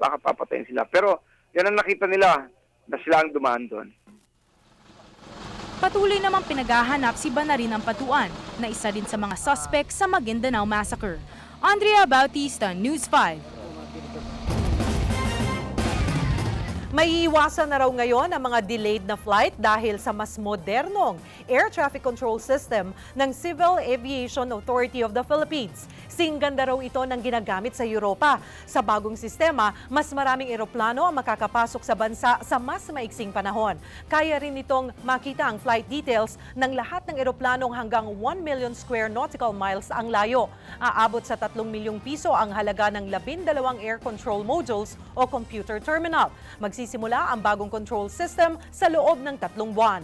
baka papatayin sila. Pero yan ang nakita nila na sila ang dumaan doon. Patuloy namang pinaghahanap si Banarin ang Patuan na isa rin sa mga suspect sa Maguindanao Massacre. Andrea Bautista, News 5. Maiiwasan na raw ngayon ang mga delayed na flight dahil sa mas modernong air traffic control system ng Civil Aviation Authority of the Philippines. Singganda raw ito ng ginagamit sa Europa. Sa bagong sistema, mas maraming eroplano ang makakapasok sa bansa sa mas maiksing panahon. Kaya rin itong makita ang flight details ng lahat ng eroplanong hanggang 1 million square nautical miles ang layo. Aabot sa 3 milyong piso ang halaga ng 12 air control modules o computer terminal. Magsisimula ang bagong control system sa loob ng tatlong buwan.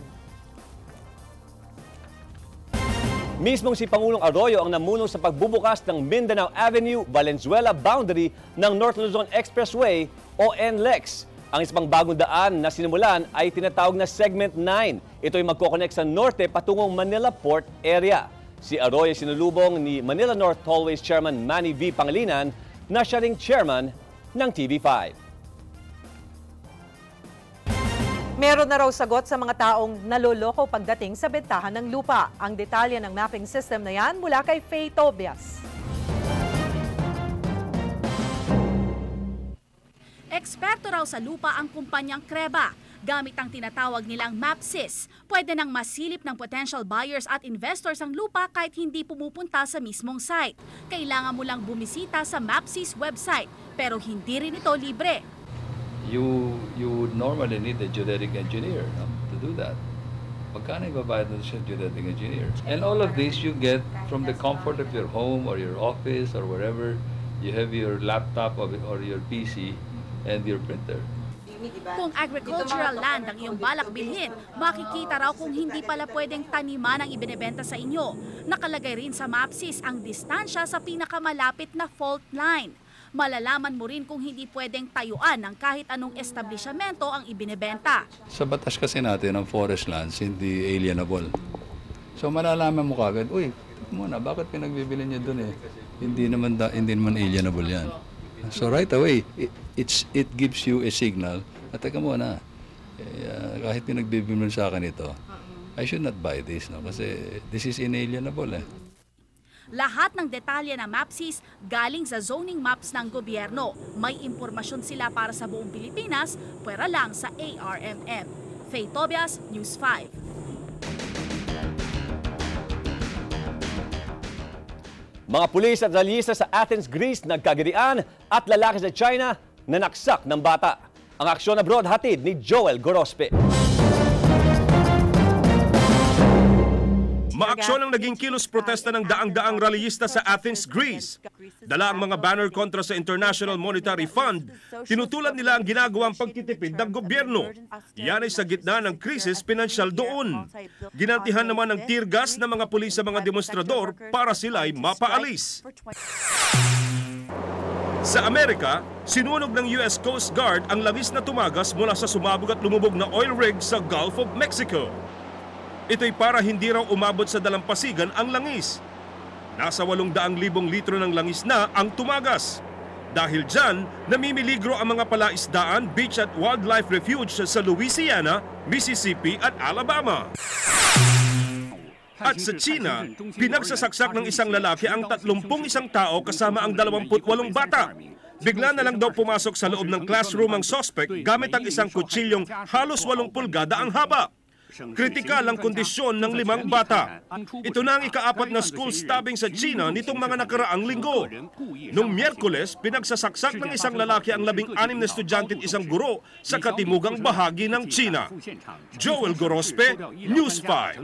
Mismong si Pangulong Arroyo ang namuno sa pagbubukas ng Mindanao Avenue Valenzuela boundary ng North Luzon Expressway o NLEX. Ang isang bagong daan na sinimulan ay tinatawag na Segment 9. Ito ay magkoconnect sa norte patungong Manila Port area. Si Arroyo sinulubong ni Manila North Tollways Chairman Manny V. Pangilinan na siya ring chairman ng TV5. Meron na raw sagot sa mga taong naloloko pagdating sa bentahan ng lupa. Ang detalye ng mapping system na yan mula kay Faye Tobias. Eksperto raw sa lupa ang kumpanyang Kreba. Gamit ang tinatawag nilang MapSys, pwede nang masilip ng potential buyers at investors ang lupa kahit hindi pumupunta sa mismong site. Kailangan mo lang bumisita sa MapSys website, pero hindi rin ito libre. You you would normally need a geodetic engineer no, to do that. Magkano ibabayad na siya geodetic engineer? And all of this you get from the comfort of your home or your office or wherever you have your laptop or your PC and your printer. Kung agricultural land ang iyong balak bilhin, makikita raw kung hindi pala pwedeng taniman ang ibinebenta sa inyo. Nakalagay rin sa MapSys ang distansya sa pinakamalapit na fault line. Malalaman mo rin kung hindi pwedeng tayuan ng kahit anong establishmento ang ibinebenta. Sa batas kasi natin, ang forest lands hindi alienable. So malalaman mo kagad, uy, muna, bakit pinagbibili niya doon eh? Hindi naman, da, hindi naman alienable yan. So right away, it, it's, it gives you a signal, at teka muna, eh, ah, kahit pinagbibili mo sa akin ito, I should not buy this, no? kasi this is inalienable eh. Lahat ng detalye ng MapSys galing sa zoning maps ng gobyerno. May impormasyon sila para sa buong Pilipinas, pwera lang sa ARMM. Faye Tobias, News 5. Mga pulis at rallyista sa Athens, Greece nagkagirian at lalaki sa China na naksak ng bata. Ang aksyon abroad hatid ni Joel Gorospe. Maaksyon ang naging kilos protesta ng daang-daang rallyista sa Athens, Greece. Dala ang mga banner kontra sa International Monetary Fund. Tinutulan nila ang ginagawang pagtitipid ng gobyerno. Yan ay sa gitna ng krisis pinansyal doon. Ginantihan naman ng tear gas ng mga pulis sa mga demonstrador para sila ay mapaalis. Sa Amerika, sinunog ng US Coast Guard ang langis na tumagas mula sa sumabog at lumubog na oil rig sa Gulf of Mexico. Ito'y para hindi raw umabot sa dalampasigan ang langis. Nasa 800,000 litro ng langis na ang tumagas. Dahil dyan, namimiligro ang mga palaisdaan, beach at wildlife refuge sa Louisiana, Mississippi at Alabama. At sa China, pinagsasaksak ng isang lalaki ang 31 tao kasama ang 28 bata. Bigla na lang daw pumasok sa loob ng classroom ang suspect gamit ang isang kutsilyong halos 8 pulgada ang haba. Kritikal ang kondisyon ng limang bata. Ito na ang ikaapat na school stabbing sa China nitong mga nakaraang linggo. Noong Miyerkules, pinagsasaksak ng isang lalaki ang labing-anim na estudyante at isang guro sa katimugang bahagi ng China. Joel Gorospe, News 5.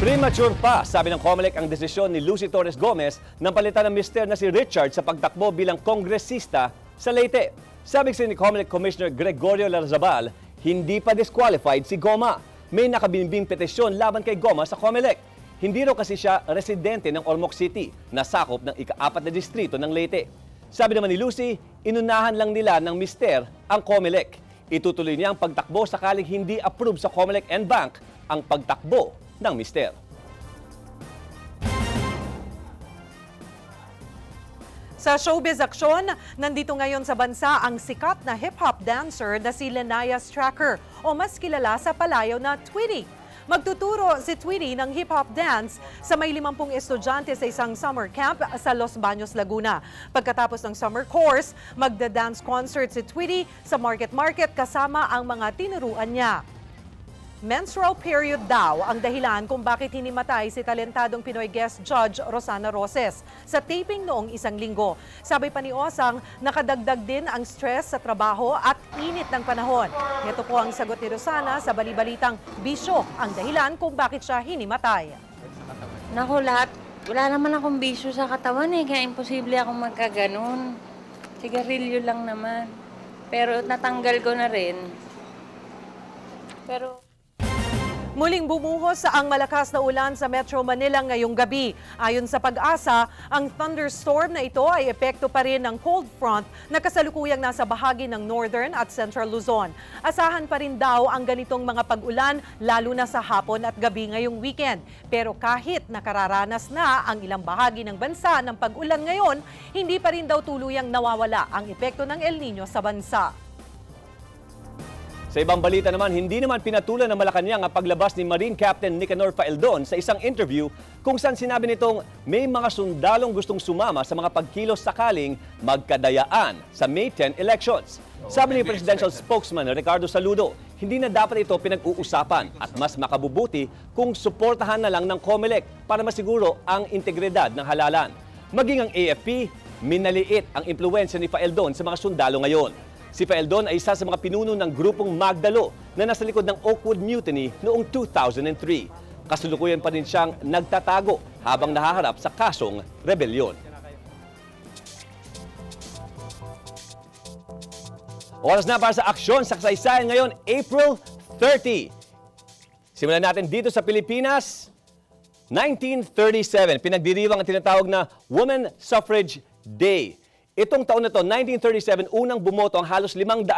Premature pa, sabi ng COMELEC ang desisyon ni Lucy Torres Gomez nang palitan ng mister na si Richard sa pagtakbo bilang kongresista sa Leyte. Sabi kasi ni COMELEC Commissioner Gregorio Larzabal, hindi pa disqualified si Goma. May nakabimbing petisyon laban kay Goma sa COMELEC. Hindi raw kasi siya residente ng Ormoc City na sakop ng ikaapat na distrito ng Leyte. Sabi naman ni Lucy, inunahan lang nila ng mister ang COMELEC. Itutuloy niya ang pagtakbo sakaling hindi approve sa COMELEC and Bank ang pagtakbo ng mister. Sa showbiz aksyon, nandito ngayon sa bansa ang sikat na hip-hop dancer na si Lenaya Stracker o mas kilala sa palayaw na Tweety. Magtuturo si Tweety ng hip-hop dance sa may 50 estudyante sa isang summer camp sa Los Baños, Laguna. Pagkatapos ng summer course, magda-dance concert si Tweety sa Market Market kasama ang mga tinuruan niya. Menstrual period daw ang dahilan kung bakit hinimatay si talentadong Pinoy guest judge Rosana Roses sa taping noong isang linggo. Sabi pa ni Osang, nakadagdag din ang stress sa trabaho at init ng panahon. Ito po ang sagot ni Rosana sa balibalitang bisyo ang dahilan kung bakit siya hinimatay. Naku, lahat. Wala naman akong bisyo sa katawan eh, kaya imposible akong magkaganon. Sigarilyo lang naman. Pero natanggal ko na rin. Pero... Muling bumuhos ang malakas na ulan sa Metro Manila ngayong gabi. Ayon sa pag-asa, ang thunderstorm na ito ay epekto pa rin ng cold front na kasalukuyang nasa bahagi ng northern at central Luzon. Asahan pa rin daw ang ganitong mga pag-ulan lalo na sa hapon at gabi ngayong weekend. Pero kahit nakararanas na ang ilang bahagi ng bansa ng pag-ulan ngayon, hindi pa rin daw tuluyang nawawala ang epekto ng El Nino sa bansa. Sa ibang balita naman, hindi naman pinatulan ng Malacanang ang paglabas ni Marine Captain Nicanor Faeldon sa isang interview kung saan sinabi nitong may mga sundalong gustong sumama sa mga pagkilos sakaling magkadayaan sa May 10 elections. Sabi ni Presidential Spokesman Ricardo Saludo, hindi na dapat ito pinag-uusapan at mas makabubuti kung suportahan na lang ng COMELEC para masiguro ang integridad ng halalan. Maging ang AFP, minaliit ang impluensya ni Faeldon sa mga sundalo ngayon. Si Faeldon ay isa sa mga pinuno ng grupong Magdalo na nasa likod ng Oakwood Mutiny noong 2003. Kasulukuyan pa rin siyang nagtatago habang nahaharap sa kasong rebelyon. Oras na para sa aksyon sa kasaysayan ngayon, April 30. Simulan natin dito sa Pilipinas. 1937, pinagdiriwang ang tinatawag na Women Suffrage Day. Itong taon na to, 1937, unang bumoto ang halos 500,000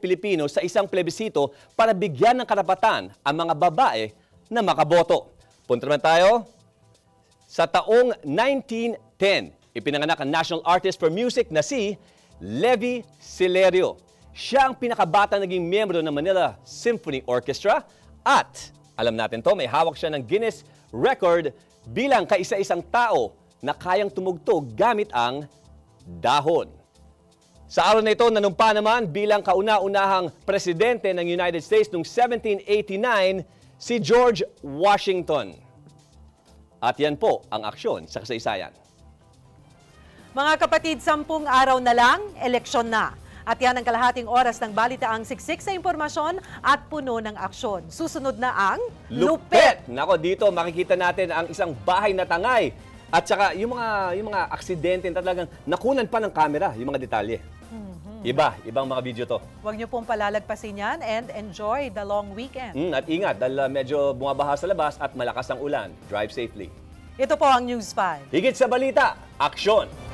Pilipino sa isang plebisito para bigyan ng karapatan ang mga babae na makaboto. Punta naman tayo sa taong 1910, ipinanganak ang national artist for music na si Levi Silerio. Siya ang pinakabata naging miyembro ng Manila Symphony Orchestra at alam natin to, may hawak siya ng Guinness Record bilang kaisa-isang tao na kayang tumugtog gamit ang dahon. Sa araw na ito, nanumpa naman bilang kauna-unahang presidente ng United States noong 1789 si George Washington. At yan po ang aksyon sa kasaysayan. Mga kapatid, sampung araw na lang, eleksyon na. At yan ang kalahating oras ng balitaang siksik sa impormasyon at puno ng aksyon. Susunod na ang Lupet! Nako, dito makikita natin ang isang bahay na tangay. At saka yung mga, yung mga aksidente talagang nakunan pa ng camera, yung mga detalye. Iba, ibang mga video to. Huwag niyo pong palalagpasin yan and enjoy the long weekend. Mm, at ingat, dahil uh, medyo bumabaha sa labas at malakas ang ulan. Drive safely. Ito po ang News 5. Higit sa balita, aksyon!